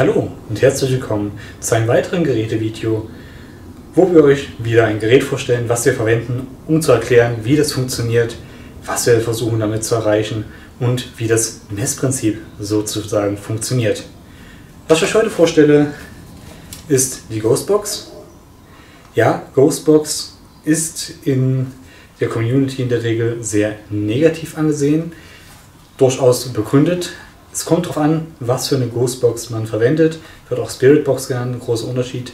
Hallo und herzlich willkommen zu einem weiteren Gerätevideo, wo wir euch wieder ein Gerät vorstellen, was wir verwenden, um zu erklären, wie das funktioniert, was wir versuchen damit zu erreichen und wie das Messprinzip sozusagen funktioniert. Was ich euch heute vorstelle, ist die Ghostbox. Ja, Ghostbox ist in der Community in der Regel sehr negativ angesehen, durchaus begründet. Es kommt darauf an, was für eine Ghostbox man verwendet. Wird auch Spiritbox genannt, ein großer Unterschied.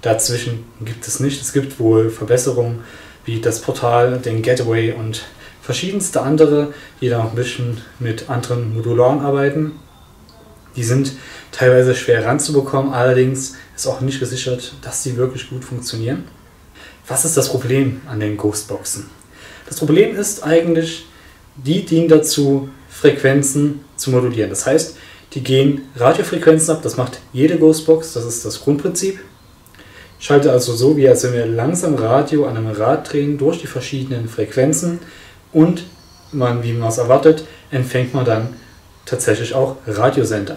Dazwischen gibt es nicht. Es gibt wohl Verbesserungen wie das Portal, den Getaway und verschiedenste andere, die da noch ein bisschen mit anderen Modularen arbeiten. Die sind teilweise schwer ranzubekommen, allerdings ist auch nicht gesichert, dass sie wirklich gut funktionieren. Was ist das Problem an den Ghostboxen? Das Problem ist eigentlich, die dienen dazu, Frequenzen zu modulieren. Das heißt, die gehen Radiofrequenzen ab, das macht jede Ghostbox, das ist das Grundprinzip. Schaltet also so, wie als wenn wir langsam Radio an einem Rad drehen durch die verschiedenen Frequenzen und man, wie man es erwartet, empfängt man dann tatsächlich auch Radiosender.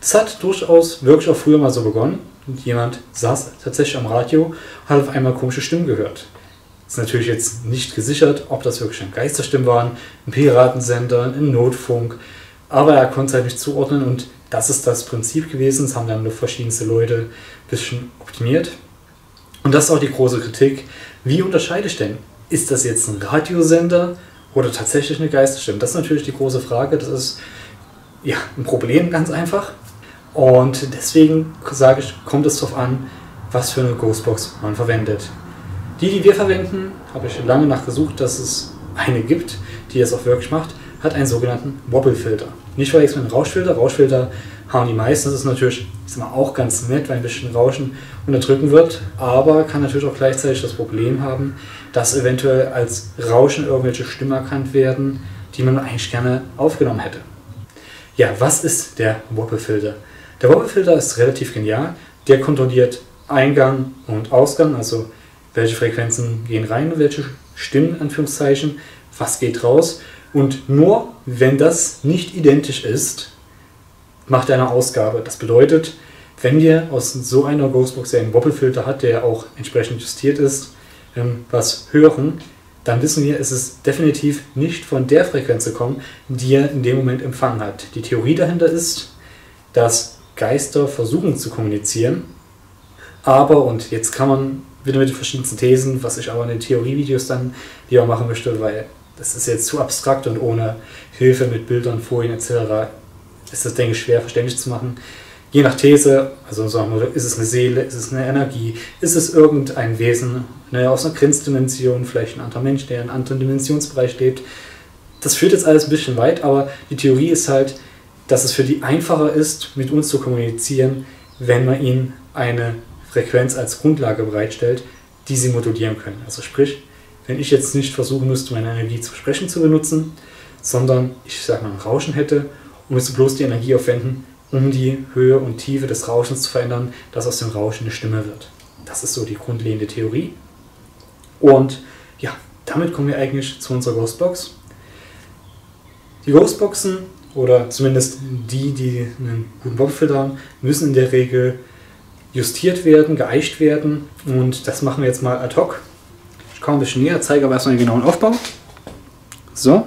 Das hat durchaus wirklich auch früher mal so begonnen. Und jemand saß tatsächlich am Radio und hat auf einmal komische Stimmen gehört. Ist natürlich jetzt nicht gesichert, ob das wirklich ein Geisterstimmen waren, ein Piratensender, ein Notfunk, aber er konnte es halt nicht zuordnen und das ist das Prinzip gewesen. Das haben dann nur verschiedenste Leute ein bisschen optimiert. Und das ist auch die große Kritik. Wie unterscheide ich denn? Ist das jetzt ein Radiosender oder tatsächlich eine Geisterstimme? Das ist natürlich die große Frage. Das ist ja ein Problem, ganz einfach. Und deswegen sage ich, kommt es darauf an, was für eine Ghostbox man verwendet. Die, die wir verwenden, habe ich lange nachgesucht, dass es eine gibt, die es auch wirklich macht, hat einen sogenannten Wobble-Filter. Nicht verwechseln mit einem Rauschfilter. Rauschfilter haben die meisten. Das ist natürlich ist mal, auch ganz nett, weil ein bisschen Rauschen unterdrücken wird, aber kann natürlich auch gleichzeitig das Problem haben, dass eventuell als Rauschen irgendwelche Stimmen erkannt werden, die man eigentlich gerne aufgenommen hätte. Ja, was ist der Wobble-Filter? Der Wobble-Filter ist relativ genial. Der kontrolliert Eingang und Ausgang, also welche Frequenzen gehen rein welche Stimmen, Anführungszeichen, was geht raus. Und nur wenn das nicht identisch ist, macht er eine Ausgabe. Das bedeutet, wenn wir aus so einer Ghostbox, einen Wobble-Filter hat, der auch entsprechend justiert ist, ähm, was hören, dann wissen wir, es ist definitiv nicht von der Frequenz gekommen, die er in dem Moment empfangen hat. Die Theorie dahinter ist, dass Geister versuchen zu kommunizieren, aber, und jetzt kann man wieder mit den verschiedensten Thesen, was ich aber in den Theorievideos dann lieber machen möchte, weil das ist jetzt zu abstrakt und ohne Hilfe mit Bildern, Folien etc. ist das, denke ich, schwer verständlich zu machen. Je nach These, also sagen wir, ist es eine Seele, ist es eine Energie, ist es irgendein Wesen ne, aus einer Grenzdimension, vielleicht ein anderer Mensch, der in einem anderen Dimensionsbereich lebt. Das führt jetzt alles ein bisschen weit, aber die Theorie ist halt, dass es für die einfacher ist, mit uns zu kommunizieren, wenn man ihnen eine Frequenz als Grundlage bereitstellt, die sie modulieren können. Also sprich, wenn ich jetzt nicht versuchen müsste, meine Energie zu Sprechen zu benutzen, sondern ich sage mal ein Rauschen hätte und müsste bloß die Energie aufwenden, um die Höhe und Tiefe des Rauschens zu verändern, dass aus dem Rauschen eine Stimme wird. Das ist so die grundlegende Theorie. Und ja, damit kommen wir eigentlich zu unserer Ghostbox. Die Ghostboxen oder zumindest die, die einen guten Bobfilter haben, müssen in der Regel justiert werden, geeicht werden. Und das machen wir jetzt mal ad hoc. Ich komme ein bisschen näher, zeige aber erstmal den genauen Aufbau. So.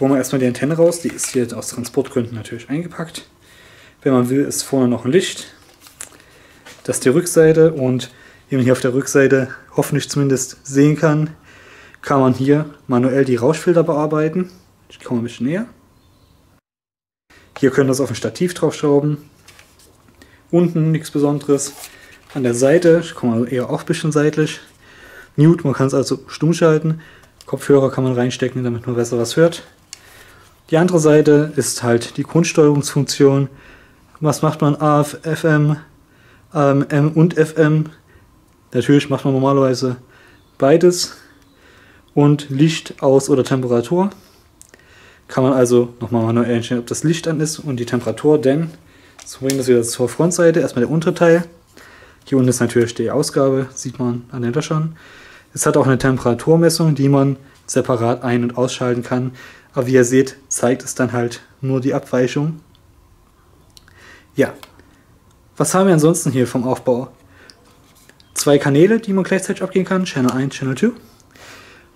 Holen wir erstmal die Antenne raus. Die ist hier aus Transportgründen natürlich eingepackt. Wenn man will, ist vorne noch ein Licht. Das ist die Rückseite und wie man hier auf der Rückseite hoffentlich zumindest sehen kann, kann man hier manuell die Rauschfilter bearbeiten. Ich komme ein bisschen näher. Hier können wir das auf ein Stativ draufschrauben. Unten nichts Besonderes. An der Seite, ich komme also eher auch ein bisschen seitlich. Mute, man kann es also stumm schalten. Kopfhörer kann man reinstecken, damit man besser was hört. Die andere Seite ist halt die Grundsteuerungsfunktion. Was macht man? AF, FM, AM und FM. Natürlich macht man normalerweise beides. Und Licht aus oder Temperatur. Kann man also nochmal manuell einstellen, ob das Licht an ist und die Temperatur, denn so bringen wir das wieder zur Frontseite. Erstmal der untere Teil. Hier unten ist natürlich die Ausgabe, sieht man an den Löchern. Es hat auch eine Temperaturmessung, die man separat ein- und ausschalten kann. Aber wie ihr seht, zeigt es dann halt nur die Abweichung. Ja. Was haben wir ansonsten hier vom Aufbau? Zwei Kanäle, die man gleichzeitig abgehen kann, Channel 1, Channel 2.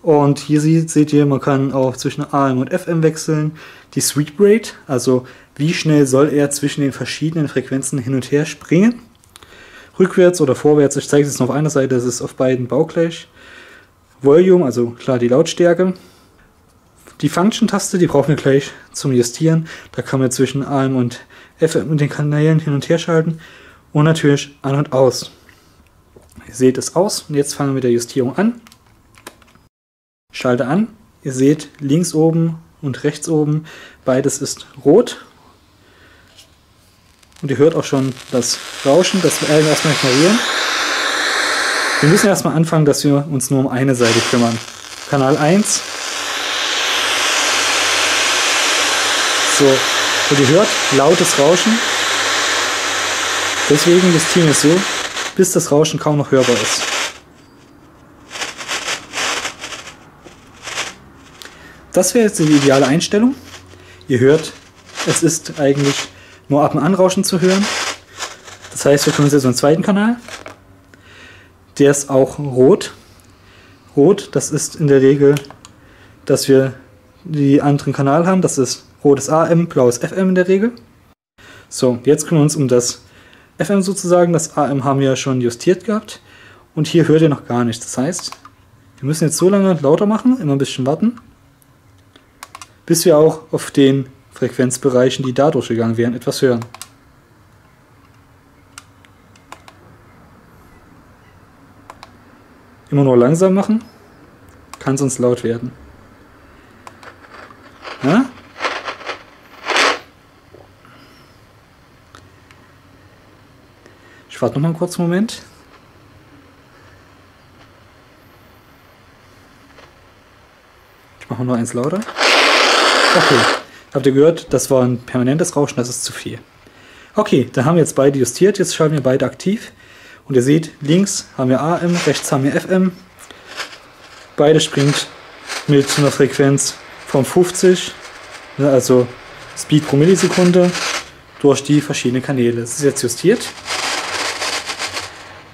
Und hier seht ihr, man kann auch zwischen AM und FM wechseln. Die Sweep Rate, also wie schnell soll er zwischen den verschiedenen Frequenzen hin und her springen. Rückwärts oder vorwärts, ich zeige es jetzt nur auf einer Seite, das ist auf beiden baugleich. Volume, also klar die Lautstärke. Die Function-Taste, die brauchen wir gleich zum Justieren. Da kann man zwischen AM und FM und den Kanälen hin und her schalten. Und natürlich an und aus. Ihr seht es aus und jetzt fangen wir mit der Justierung an. Schalte an. Ihr seht links oben und rechts oben, beides ist rot. Und ihr hört auch schon das Rauschen, das werden wir erstmal ignorieren. Wir müssen erstmal anfangen, dass wir uns nur um eine Seite kümmern. Kanal 1. So, und ihr hört lautes Rauschen. Deswegen justieren wir es so, bis das Rauschen kaum noch hörbar ist. Das wäre jetzt die ideale Einstellung. Ihr hört, es ist eigentlich nur ab und an Rauschen zu hören. Das heißt, wir uns jetzt einen zweiten Kanal. Der ist auch rot. Rot, das ist in der Regel, dass wir die anderen Kanal haben. Das ist rotes AM, blaues FM in der Regel. So, jetzt kümmern wir uns um das FM sozusagen. Das AM haben wir ja schon justiert gehabt. Und hier hört ihr noch gar nichts. Das heißt, wir müssen jetzt so lange lauter machen, immer ein bisschen warten bis wir auch auf den Frequenzbereichen, die da durchgegangen wären, etwas hören. Immer nur langsam machen, kann sonst laut werden. Ja? Ich warte noch mal einen kurzen Moment. Ich mache nur eins lauter. Okay, habt ihr gehört, das war ein permanentes Rauschen, das ist zu viel. Okay, dann haben wir jetzt beide justiert, jetzt schalten wir beide aktiv. Und ihr seht, links haben wir AM, rechts haben wir FM. Beide springt mit einer Frequenz von 50, also Speed pro Millisekunde, durch die verschiedenen Kanäle. Das ist jetzt justiert.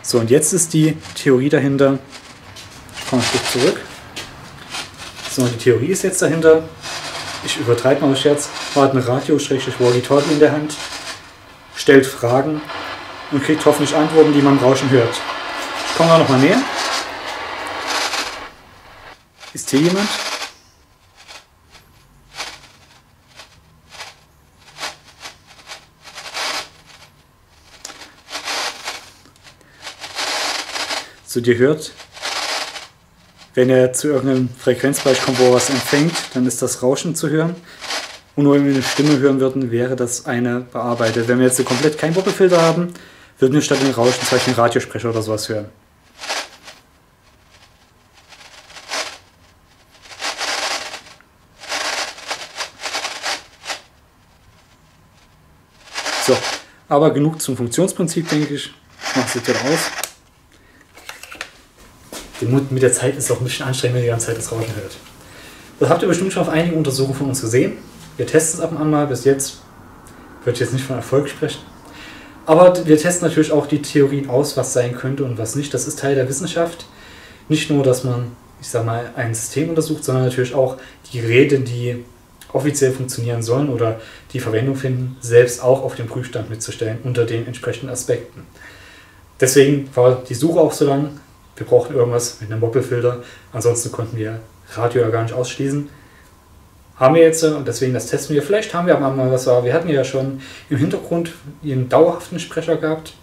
So, und jetzt ist die Theorie dahinter. Ich komme ein Stück zurück. So, die Theorie ist jetzt dahinter, ich übertreibe mal Scherz, man hat eine Radio-Walkie-Talkie in der Hand, stellt Fragen und kriegt hoffentlich Antworten, die man Rauschen hört. Ich komme da nochmal näher. Ist hier jemand? So, dir hört wenn er zu irgendeinem Frequenzbereich kommt, wo er was empfängt, dann ist das Rauschen zu hören. Und nur wenn wir eine Stimme hören würden, wäre das eine bearbeitet. Wenn wir jetzt komplett keinen Doppelfilter haben, würden wir statt dem Rauschen zum Beispiel einen Radiosprecher oder sowas hören. So, aber genug zum Funktionsprinzip, denke ich. Ich mache es jetzt wieder aus mit der Zeit ist es auch ein bisschen anstrengend, wenn ihr die ganze Zeit das Rauschen hört. Das habt ihr bestimmt schon auf einigen Untersuchungen von uns gesehen. Wir testen es ab und an mal. Bis jetzt würde ich jetzt nicht von Erfolg sprechen. Aber wir testen natürlich auch die Theorien aus, was sein könnte und was nicht. Das ist Teil der Wissenschaft. Nicht nur, dass man, ich sag mal, ein System untersucht, sondern natürlich auch die Geräte, die offiziell funktionieren sollen oder die Verwendung finden, selbst auch auf den Prüfstand mitzustellen unter den entsprechenden Aspekten. Deswegen war die Suche auch so lang, wir brauchten irgendwas mit einem Doppelfilter. Ansonsten konnten wir Radio ja gar nicht ausschließen. Haben wir jetzt und deswegen das testen wir. Vielleicht haben wir aber mal was. Wir hatten ja schon im Hintergrund einen dauerhaften Sprecher gehabt.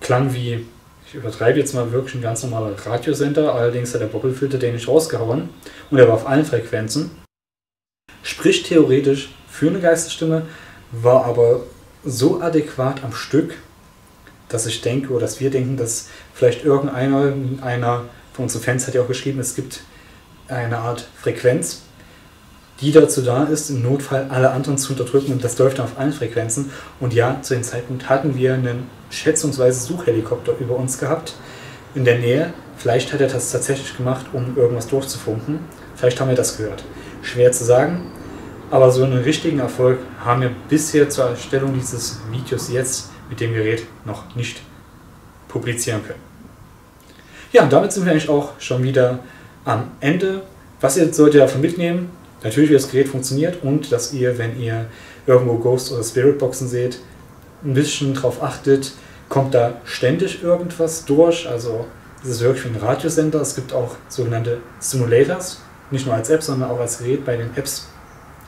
Klang wie, ich übertreibe jetzt mal wirklich ein ganz normaler Radiosender. Allerdings hat der Doppelfilter den nicht rausgehauen und er war auf allen Frequenzen. Spricht theoretisch für eine Geisterstimme, war aber so adäquat am Stück, dass ich denke oder dass wir denken, dass vielleicht irgendeiner einer von unseren Fans hat ja auch geschrieben, es gibt eine Art Frequenz, die dazu da ist, im Notfall alle anderen zu unterdrücken und das läuft dann auf allen Frequenzen. Und ja, zu dem Zeitpunkt hatten wir einen schätzungsweise Suchhelikopter über uns gehabt in der Nähe. Vielleicht hat er das tatsächlich gemacht, um irgendwas durchzufunken. Vielleicht haben wir das gehört. Schwer zu sagen. Aber so einen richtigen Erfolg haben wir bisher zur Erstellung dieses Videos jetzt mit dem Gerät noch nicht publizieren können. Ja, und damit sind wir eigentlich auch schon wieder am Ende. Was ihr solltet davon mitnehmen? Natürlich, wie das Gerät funktioniert und dass ihr, wenn ihr irgendwo Ghost- oder Spirit-Boxen seht, ein bisschen darauf achtet, kommt da ständig irgendwas durch. Also es ist wirklich wie ein Radiosender. Es gibt auch sogenannte Simulators, nicht nur als App, sondern auch als Gerät. Bei den Apps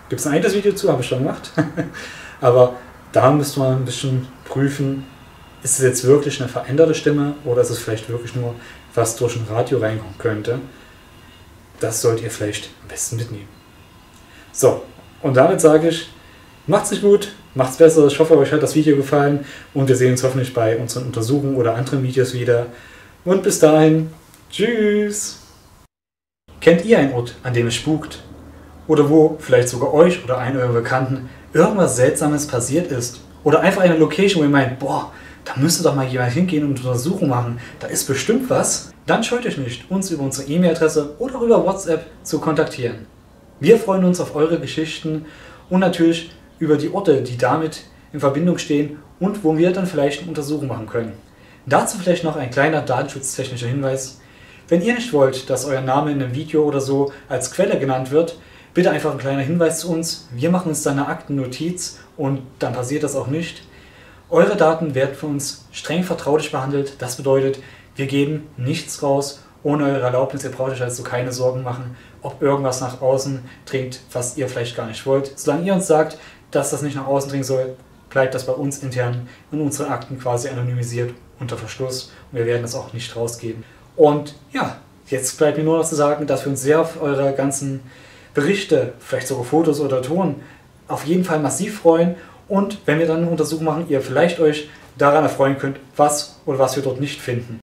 gibt es ein eigenes Video zu, habe ich schon gemacht. Aber da müsste man ein bisschen prüfen, ist es jetzt wirklich eine veränderte Stimme oder ist es vielleicht wirklich nur, was durch ein Radio reinkommen könnte. Das sollt ihr vielleicht am besten mitnehmen. So, und damit sage ich, macht's nicht gut, macht's besser. Ich hoffe, euch hat das Video gefallen und wir sehen uns hoffentlich bei unseren Untersuchungen oder anderen Videos wieder. Und bis dahin, tschüss! Kennt ihr einen Ort, an dem es spukt? Oder wo vielleicht sogar euch oder einen eurer Bekannten irgendwas Seltsames passiert ist? Oder einfach eine Location, wo ihr meint, boah, da müsste doch mal jemand hingehen und Untersuchung machen, da ist bestimmt was. Dann scheut euch nicht, uns über unsere E-Mail-Adresse oder über WhatsApp zu kontaktieren. Wir freuen uns auf eure Geschichten und natürlich über die Orte, die damit in Verbindung stehen und wo wir dann vielleicht eine Untersuchung machen können. Dazu vielleicht noch ein kleiner datenschutztechnischer Hinweis. Wenn ihr nicht wollt, dass euer Name in einem Video oder so als Quelle genannt wird, bitte einfach ein kleiner Hinweis zu uns. Wir machen uns dann eine Aktennotiz und dann passiert das auch nicht. Eure Daten werden für uns streng vertraulich behandelt. Das bedeutet, wir geben nichts raus ohne eure Erlaubnis. Ihr braucht euch also keine Sorgen machen, ob irgendwas nach außen dringt, was ihr vielleicht gar nicht wollt. Solange ihr uns sagt, dass das nicht nach außen dringen soll, bleibt das bei uns intern in unseren Akten quasi anonymisiert unter Verschluss und wir werden das auch nicht rausgeben. Und ja, jetzt bleibt mir nur noch zu sagen, dass wir uns sehr auf eure ganzen Berichte, vielleicht sogar Fotos oder Ton, auf jeden Fall massiv freuen und wenn wir dann eine Untersuchung machen, ihr vielleicht euch daran erfreuen könnt, was oder was wir dort nicht finden.